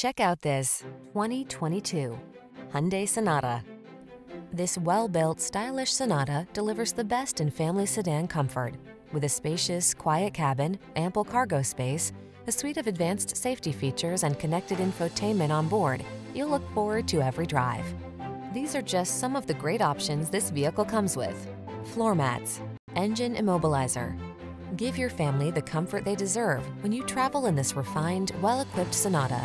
Check out this 2022 Hyundai Sonata. This well-built, stylish Sonata delivers the best in family sedan comfort with a spacious, quiet cabin, ample cargo space, a suite of advanced safety features and connected infotainment on board, you'll look forward to every drive. These are just some of the great options this vehicle comes with. Floor mats, engine immobilizer. Give your family the comfort they deserve when you travel in this refined, well-equipped Sonata.